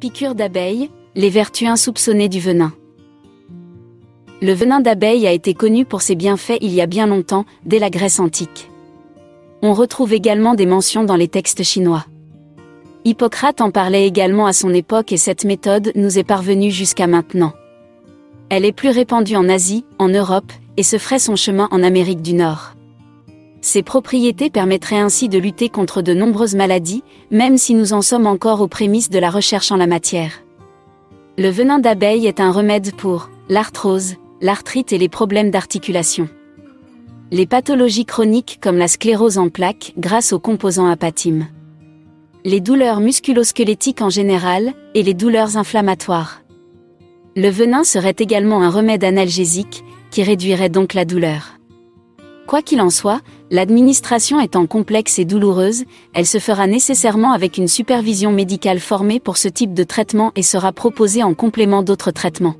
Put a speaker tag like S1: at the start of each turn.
S1: Piqûre d'abeille, les vertus insoupçonnées du venin. Le venin d'abeille a été connu pour ses bienfaits il y a bien longtemps, dès la Grèce antique. On retrouve également des mentions dans les textes chinois. Hippocrate en parlait également à son époque et cette méthode nous est parvenue jusqu'à maintenant. Elle est plus répandue en Asie, en Europe, et se ferait son chemin en Amérique du Nord. Ses propriétés permettraient ainsi de lutter contre de nombreuses maladies, même si nous en sommes encore aux prémices de la recherche en la matière. Le venin d'abeille est un remède pour l'arthrose, l'arthrite et les problèmes d'articulation. Les pathologies chroniques comme la sclérose en plaques grâce aux composants apatime. Les douleurs musculosquelettiques en général et les douleurs inflammatoires. Le venin serait également un remède analgésique qui réduirait donc la douleur. Quoi qu'il en soit, l'administration étant complexe et douloureuse, elle se fera nécessairement avec une supervision médicale formée pour ce type de traitement et sera proposée en complément d'autres traitements.